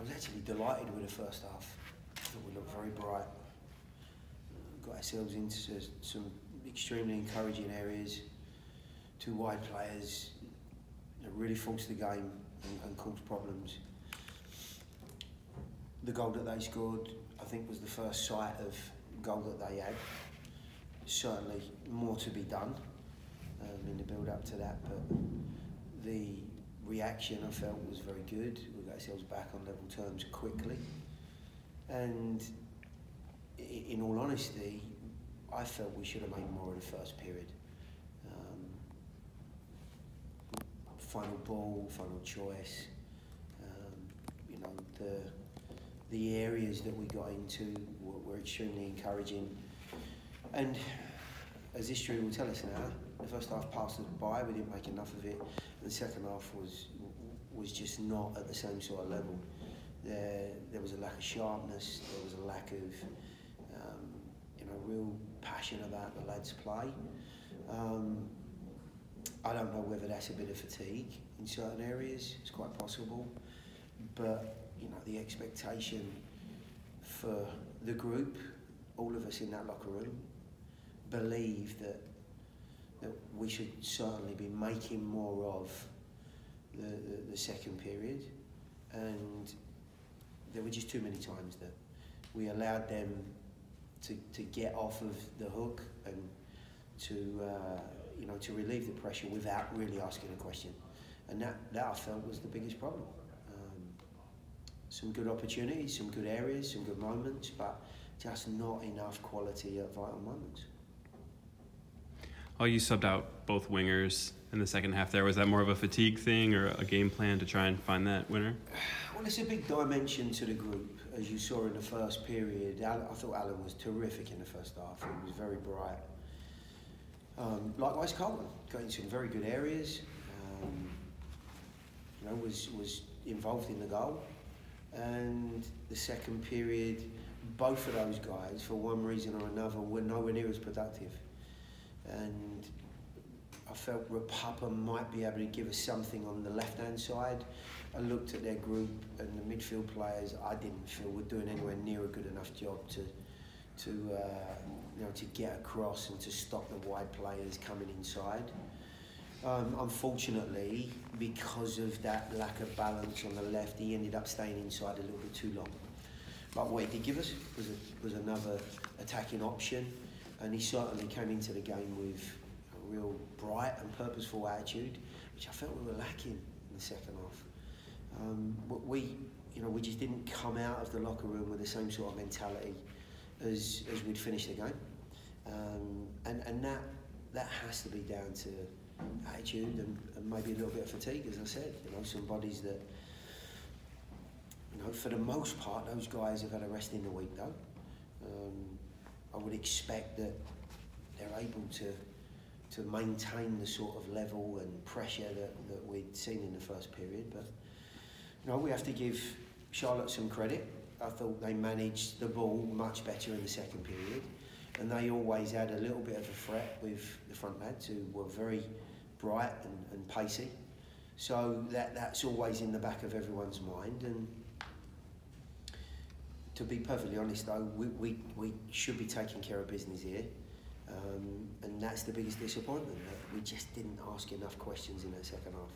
I was actually delighted with the first half. I thought we looked very bright. Got ourselves into some extremely encouraging areas. Two wide players that really forced the game and, and caused problems. The goal that they scored, I think, was the first sight of goal that they had. Certainly more to be done um, in the build up to that, but the reaction I felt was very good. We got ourselves back on level terms quickly. And in all honesty, I felt we should have made more of the first period. Um, final ball, final choice. Um, you know, the the areas that we got into were, were extremely encouraging. And as history will tell us now, the first half passed us by, we didn't make enough of it. the second half was was just not at the same sort of level. There, there was a lack of sharpness, there was a lack of um, you know real passion about the lads' play. Um, I don't know whether that's a bit of fatigue in certain areas. It's quite possible, but you know the expectation for the group, all of us in that locker room, believe that that we should certainly be making more of the, the, the second period. And there were just too many times that we allowed them to, to get off of the hook and to uh, you know to relieve the pressure without really asking a question. And that, that I felt was the biggest problem. Um, some good opportunities some good areas some good moments but just not enough quality at vital moments Oh, you subbed out both wingers in the second half there. Was that more of a fatigue thing or a game plan to try and find that winner? Well, it's a big dimension to the group, as you saw in the first period. I thought Alan was terrific in the first half. He was very bright. Um, likewise, Kharlton got into some very good areas. Um, you know, was was involved in the goal, and the second period, both of those guys, for one reason or another, were nowhere near as productive and I felt Ropapa might be able to give us something on the left-hand side. I looked at their group and the midfield players. I didn't feel were doing anywhere near a good enough job to, to uh, you know, to get across and to stop the wide players coming inside. Um, unfortunately, because of that lack of balance on the left, he ended up staying inside a little bit too long. But what he did give us was, a, was another attacking option and he certainly came into the game with a real bright and purposeful attitude, which I felt we were lacking in the second half. Um, we, you know, we just didn't come out of the locker room with the same sort of mentality as, as we'd finished the game, um, and and that that has to be down to attitude and, and maybe a little bit of fatigue, as I said. You know, some bodies that. You know, for the most part, those guys have had a rest in the week, though. Um, I would expect that they're able to to maintain the sort of level and pressure that, that we'd seen in the first period. But you know, we have to give Charlotte some credit. I thought they managed the ball much better in the second period, and they always had a little bit of a threat with the front lads who were very bright and, and pacey. So that that's always in the back of everyone's mind and to be perfectly honest though, we, we, we should be taking care of business here. Um, and that's the biggest disappointment, that we just didn't ask enough questions in that second half.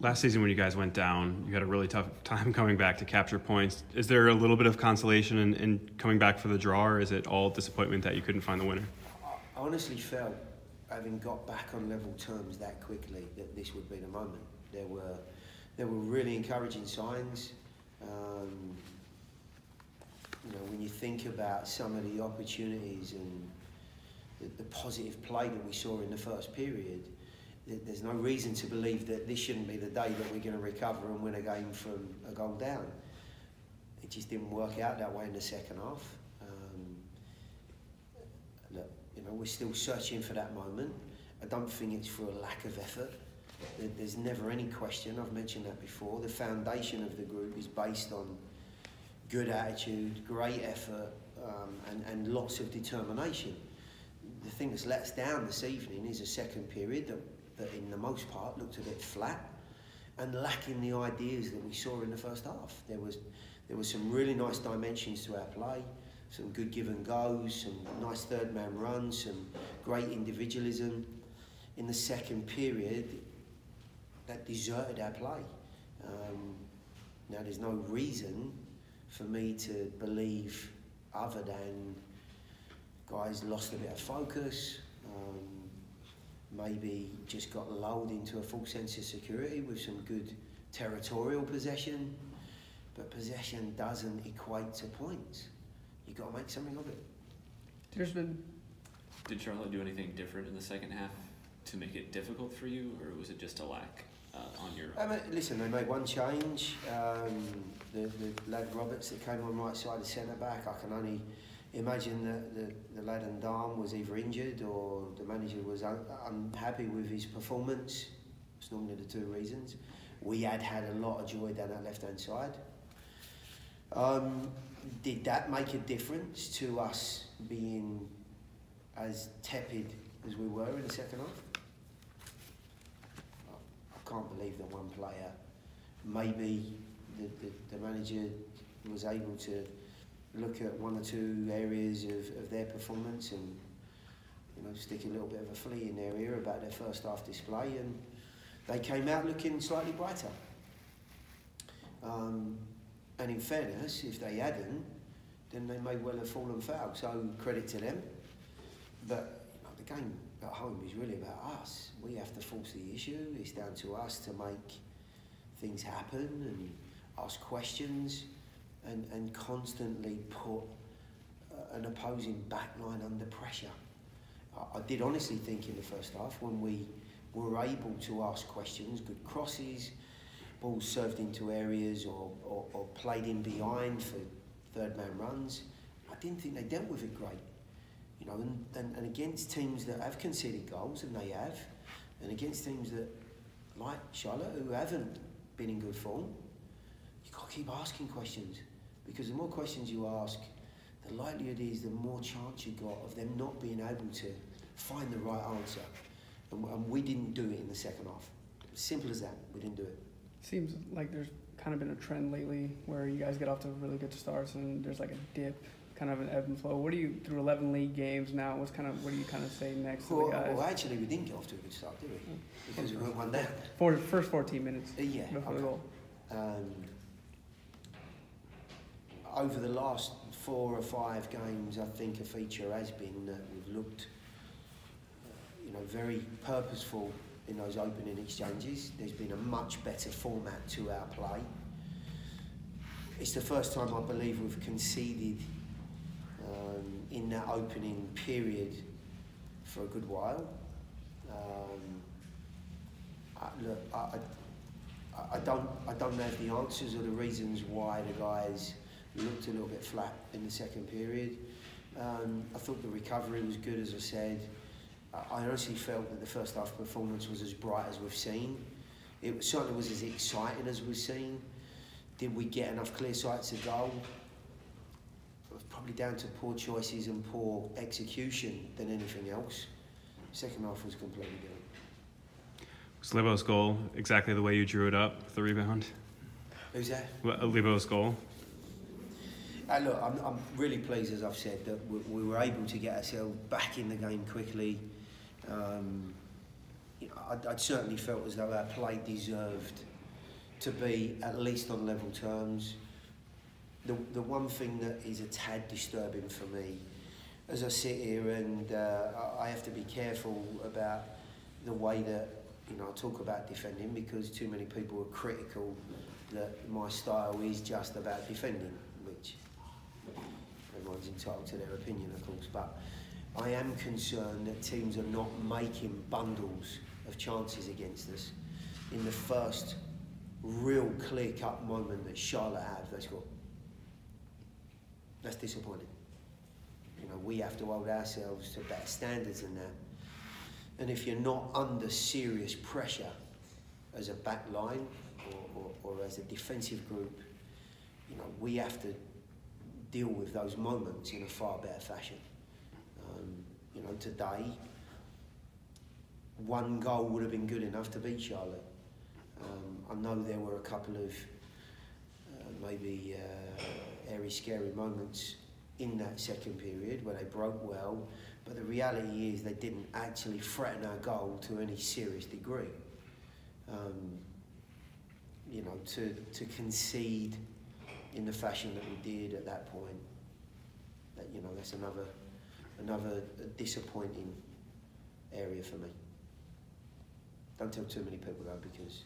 Last season, when you guys went down, you had a really tough time coming back to capture points. Is there a little bit of consolation in, in coming back for the draw, or is it all disappointment that you couldn't find the winner? I honestly felt, having got back on level terms that quickly, that this would be the moment. There were, there were really encouraging signs. Um, you know, when you think about some of the opportunities and the, the positive play that we saw in the first period, there's no reason to believe that this shouldn't be the day that we're going to recover and win a game from a goal down. It just didn't work out that way in the second half. Um, look, you know, we're still searching for that moment. I don't think it's for a lack of effort. There's never any question, I've mentioned that before. The foundation of the group is based on good attitude, great effort, um, and, and lots of determination. The thing that's let us down this evening is a second period that, that in the most part looked a bit flat. and lacking the ideas that we saw in the first half. There was there was some really nice dimensions to our play, some good give and goes, some nice third man runs, some great individualism. In the second period, that deserted our play. Um, now, there's no reason for me to believe other than guys lost a bit of focus, um, maybe just got lulled into a false sense of security with some good territorial possession. But possession doesn't equate to points. You've got to make something of it. There's been Did Charlotte do anything different in the second half to make it difficult for you, or was it just a lack uh, on your? I mean, listen, they made one change. Um, the, the lad Roberts that came on right side of centre back. I can only imagine that the, the lad and Darm was either injured or the manager was un- unhappy with his performance. It's normally the two reasons. We had had a lot of joy down that left hand side. Um, did that make a difference to us being as tepid as we were in the second half? Can't believe that one player, maybe the, the, the manager was able to look at one or two areas of, of their performance and you know stick a little bit of a flea in their ear about their first half display and they came out looking slightly brighter. Um, and in fairness, if they hadn't, then they may well have fallen foul. So credit to them. But you know, the game home is really about us. We have to force the issue. It's down to us to make things happen and ask questions and, and constantly put uh, an opposing backline under pressure. I, I did honestly think in the first half when we were able to ask questions, good crosses, balls served into areas or, or, or played in behind for third man runs. I didn't think they dealt with it great. You know, and, and, and against teams that have conceded goals, and they have, and against teams that, like Charlotte, who haven't been in good form, you've got to keep asking questions. Because the more questions you ask, the likelihood is the more chance you've got of them not being able to find the right answer. And, and we didn't do it in the second half. Simple as that. We didn't do it. seems like there's kind of been a trend lately where you guys get off to really good starts and there's like a dip, kind of an ebb and flow. What do you through 11 league games now? What's kind of what do you kind of say next to Well, the guys? well, actually, we didn't get off to a good start, did we? Because we went one down. For first 14 minutes Uh, yeah. before the goal. Um, over the last four or five games, I think a feature has been that we've looked, you know, very purposeful in those opening exchanges. There's been a much better format to our play. It's the first time I believe we've conceded um, in that opening period for a good while. Um, I, look, I, I don't, I don't have the answers or the reasons why the guys looked a little bit flat in the second period. Um, I thought the recovery was good, as I said. I honestly felt that the first half performance was as bright as we've seen. It certainly was as exciting as we've seen. Did we get enough clear sights of goal? Probably down to poor choices and poor execution than anything else. Second half was completely different. Was Lebo's goal exactly the way you drew it up, the rebound? Who's that? Well, Lebo's goal? Uh, look, I'm, I'm really pleased, as I've said, that we, we were able to get ourselves back in the game quickly. Um, you know, I'd, I'd certainly felt as though our play deserved to be at least on level terms. The, the one thing that is a tad disturbing for me, as I sit here and uh, I- have to be careful about the way that you know I talk about defending because too many people are critical that my style is just about defending, which everyone's entitled to their opinion, of course. But I am concerned that teams are not making bundles of chances against us. In the first real clear-cut moment that Charlotte have, they score. That's disappointing. You know, we have to hold ourselves to better standards than that. And if you're not under serious pressure as a back line or, or, or as a defensive group, you know, we have to deal with those moments in a far better fashion. Um, you know, today, one goal would have been good enough to beat Charlotte. Um, I know there were a couple of uh, maybe uh, airy, scary moments in that second period where they broke well, but the reality is they didn't actually threaten our goal to any serious degree. Um, you know, to, to concede in the fashion that we did at that point, that you know, that's another another disappointing area for me. Don't tell too many people though, because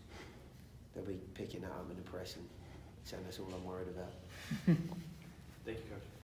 they'll be picking that up in the press and saying that's all I'm worried about. Thank you, Coach.